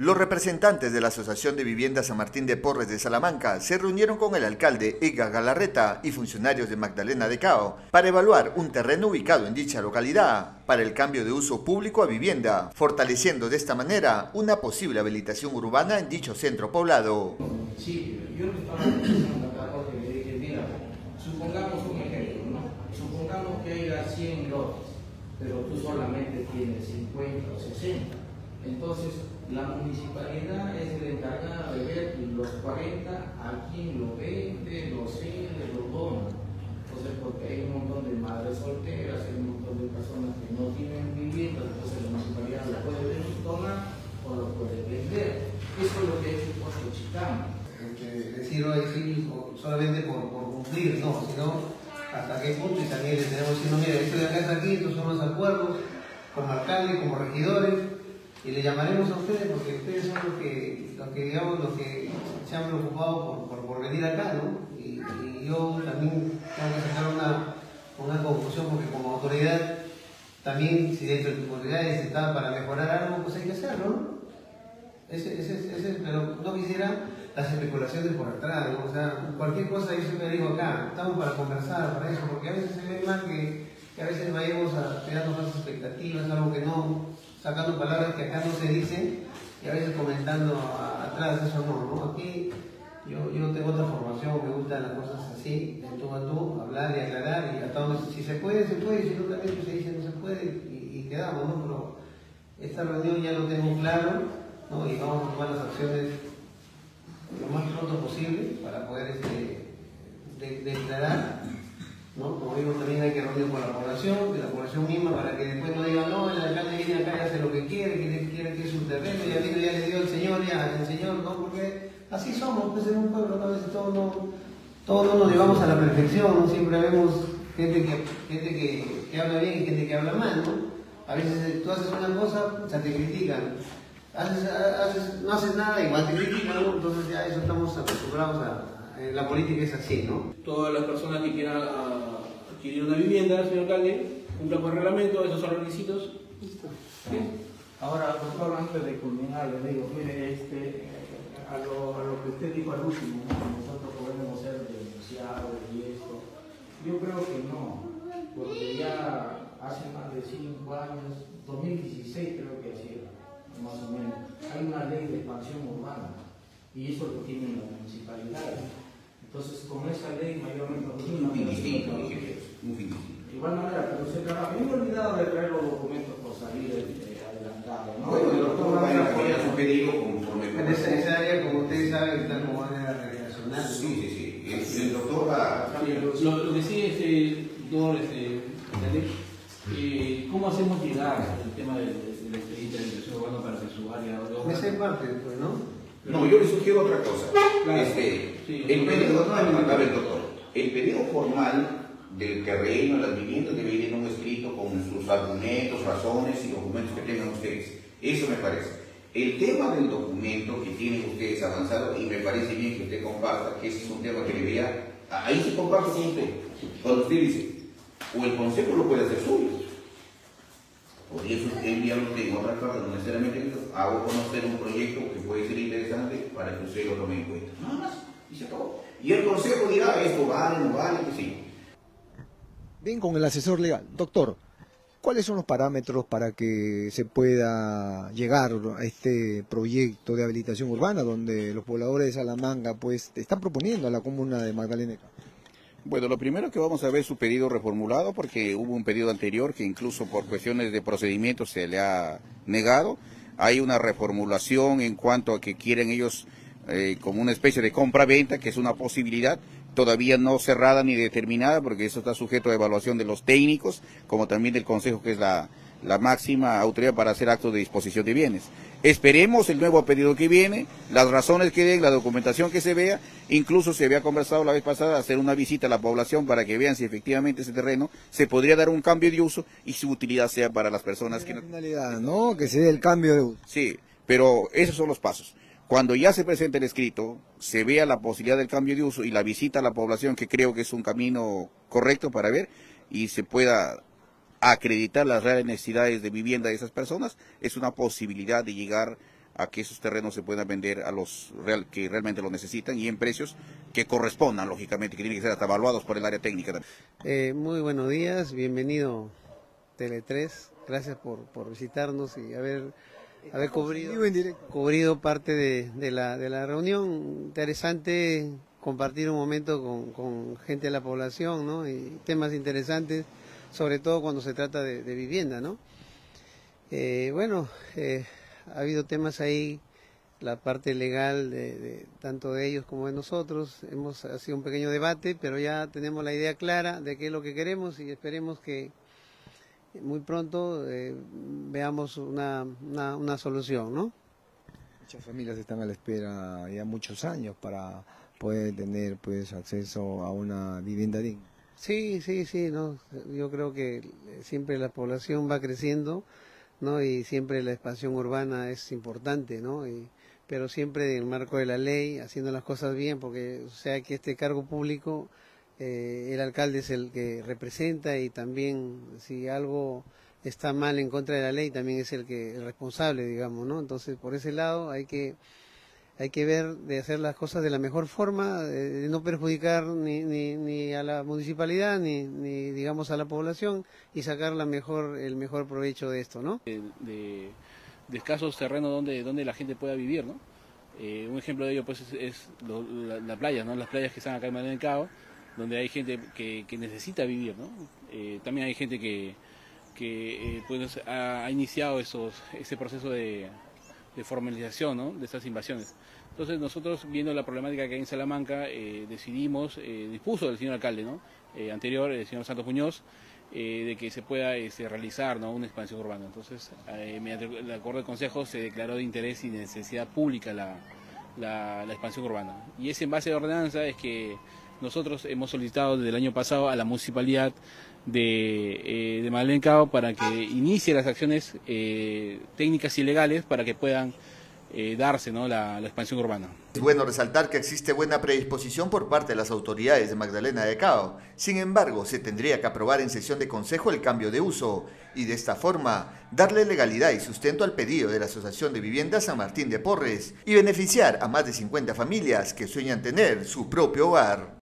Los representantes de la Asociación de Viviendas San Martín de Porres de Salamanca se reunieron con el alcalde Edgar Galarreta y funcionarios de Magdalena de Cao para evaluar un terreno ubicado en dicha localidad para el cambio de uso público a vivienda, fortaleciendo de esta manera una posible habilitación urbana en dicho centro poblado. Sí, yo le estaba pensando acá porque le dije, mira, supongamos un ejemplo. Supongamos que haya 100 lotes, pero tú solamente tienes 50 o 60. Entonces, la municipalidad es la encargada de ver los 40 a quién lo vende, los cede, los dona. Entonces, porque hay un montón de madres solteras, hay un montón de personas que no tienen vivienda, entonces la municipalidad lo puede donar o lo puede vender. Eso es lo que es el puesto chicano. decir hoy sí solamente por, por, cumplir, no, sino hasta qué punto y también le tenemos diciendo, mira, esto de acá está aquí, estos son los acuerdos, como alcalde, como regidores, y le llamaremos a ustedes porque ustedes son los que, los que digamos, los que se han preocupado por, por, venir acá, ¿no? Y, yo también tengo que sacar una, una conclusión porque como autoridad, también si dentro de tu autoridad está para mejorar algo, pues hay que hacerlo, ¿no? Ese, ese, ese, pero no quisiera las especulaciones por atrás, ¿no? o sea, cualquier cosa yo siempre digo acá, estamos para conversar, para eso, porque a veces se ve mal que, que a veces vayamos a crear falsas expectativas, algo que no, sacando palabras que acá no se dicen y a veces comentando atrás, eso no, ¿no? Aquí yo, yo tengo otra formación, me gustan las cosas así, de tú a tú, hablar y aclarar, y hasta donde, si se puede, se puede, si no también se dice no se puede, y, quedamos, ¿no? Pero esta reunión ya lo tengo claro, ¿no? Y vamos a tomar las acciones lo más pronto posible para poder este, declarar ¿no? Como digo, también hay que misma, para que después no digan, no, el alcalde viene acá y hace lo que quiere, quiere, quiere que es un terreno, ya vino, ya le dio el señor, ya el señor, ¿no? Porque así somos, pues en un pueblo, a veces todos no, todos no nos llevamos a la perfección, siempre vemos gente que, gente que, que habla bien y gente que habla mal, ¿no? A veces tú haces una cosa, o te critican. Haces, haces, no haces nada, igual te critican, ¿no? Entonces ya eso estamos acostumbrados a, la política es así, ¿no? Todas las personas que quieran ah, adquirir una vivienda, señor alcalde, cumplan con el reglamento, esos son los requisitos. Listo. Ahora, doctor, antes de culminar, le digo, mire, este, a, lo, a lo que usted dijo al último, nosotros podemos ser denunciados y esto. Yo creo que no, porque ya hace más de cinco años, 2016 creo que así más o menos, hay una ley de expansión urbana y eso lo tiene la municipalidad. Entonces, con esa ley mayormente... Un fin distinto, De igual manera, pero se me he olvidado de traer los documentos por salir adelantado. ¿no? Bueno, el doctor va a poner su pedido conforme... En esa, esa área, como ustedes saben, está como manera relacional. Sí, sí, sí. El, el doctor va... Lo, lo, que sí es, eh, doctor, este, eh, ¿cómo hacemos llegar el tema del, del expediente de inversión urbana para que su área... Esa es parte, pues, ¿no? No, yo le sugiero otra cosa. Este, el, pedido, doctor, el pedido formal del terreno, las viviendas, debe ir en un escrito con sus argumentos, razones y documentos que tengan ustedes. Eso me parece. El tema del documento que tienen ustedes avanzado, y me parece bien que usted comparta, que ese es un tema que debería, ahí se comparte usted. Cuando usted dice, o el consejo lo puede hacer suyo, podría enviarlo en otra carta, no necesariamente hago conocer un proyecto que puede ser interesante para que usted lo tome en cuenta. Nada más, y se acabó. Y el consejo dirá, esto vale, no vale, que sí. Bien, con el asesor legal. Doctor, ¿cuáles son los parámetros para que se pueda llegar a este proyecto de habilitación urbana donde los pobladores de Salamanca pues están proponiendo a la comuna de Magdalena? Bueno, lo primero que vamos a ver es su pedido reformulado porque hubo un pedido anterior que incluso por cuestiones de procedimiento se le ha negado. Hay una reformulación en cuanto a que quieren ellos eh, como una especie de compra-venta, que es una posibilidad todavía no cerrada ni determinada porque eso está sujeto a evaluación de los técnicos, como también del Consejo que es la, la máxima autoridad para hacer actos de disposición de bienes. Esperemos el nuevo pedido que viene, las razones que den, la documentación que se vea, incluso se había conversado la vez pasada hacer una visita a la población para que vean si efectivamente ese terreno se podría dar un cambio de uso y su utilidad sea para las personas que no... finalidad, ¿no? Que se dé el cambio de uso. Sí, pero esos son los pasos. Cuando ya se presente el escrito, se vea la posibilidad del cambio de uso y la visita a la población, que creo que es un camino correcto para ver, y se pueda acreditar las reales necesidades de vivienda de esas personas, es una posibilidad de llegar a que esos terrenos se puedan vender a los real, que realmente lo necesitan y en precios que correspondan, lógicamente, que tienen que ser hasta evaluados por el área técnica. Eh, muy buenos días, bienvenido Tele 3, gracias por, por visitarnos y haber, haber cubrido, cubrido parte de, de, la, de la reunión. Interesante compartir un momento con, con gente de la población ¿no? y temas interesantes, sobre todo cuando se trata de, de vivienda. ¿no? Eh, bueno, eh, ha habido temas ahí, la parte legal de, tanto de ellos como de nosotros. Hemos ha sido un pequeño debate, pero ya tenemos la idea clara de qué es lo que queremos y esperemos que muy pronto eh, veamos una, una, solución, ¿no? Muchas familias están a la espera ya muchos años para poder tener pues acceso a una vivienda digna. Sí, sí, sí, no. Yo creo que siempre la población va creciendo ¿no? Y siempre la expansión urbana es importante, ¿no? Y, pero siempre en el marco de la ley, haciendo las cosas bien, porque o sea que este cargo público, eh, el alcalde es el que representa y también si algo está mal en contra de la ley, también es el que el responsable, digamos, ¿no? Entonces, por ese lado hay que hay que ver de hacer las cosas de la mejor forma, de no perjudicar ni, ni, ni a la municipalidad ni, ni, digamos a la población y sacar la mejor, el mejor provecho de esto, ¿no? De, de, escasos terrenos donde, donde la gente pueda vivir, ¿no? Eh, un ejemplo de ello pues es, la, playa, ¿no? Las playas que están acá en Madrid Cabo, donde hay gente que, que necesita vivir, ¿no? Eh, también hay gente que, que eh, pues, ha, iniciado esos, ese proceso de de formalización ¿no? de estas invasiones. Entonces nosotros, viendo la problemática que hay en Salamanca, eh, decidimos, eh, dispuso el señor alcalde ¿no? Eh, anterior, el señor Santos Muñoz, de que se pueda este, realizar ¿no? una expansión urbana. Entonces, mediante el acuerdo de consejo se declaró de interés y necesidad pública la, la, expansión urbana. Y es en base a ordenanza es que nosotros hemos solicitado desde el año pasado a la municipalidad de, eh, de para que inicie las acciones eh, técnicas y legales para que puedan eh, darse ¿no? la, expansión urbana. Es bueno resaltar que existe buena predisposición por parte de las autoridades de Magdalena de Cao. Sin embargo, se tendría que aprobar en sesión de consejo el cambio de uso y de esta forma darle legalidad y sustento al pedido de la Asociación de Viviendas San Martín de Porres y beneficiar a más de 50 familias que sueñan tener su propio hogar.